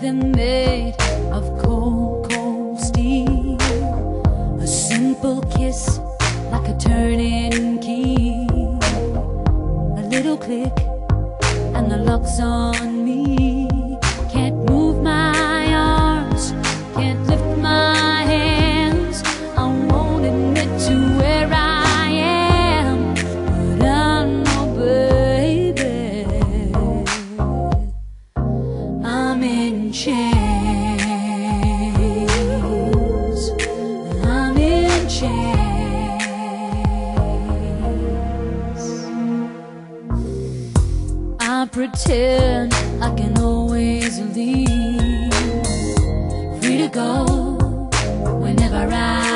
they're made of cold, cold steel. A simple kiss, like a turning key. A little click, and the lock's on chains. I'm in chains. I pretend I can always leave, free to go whenever I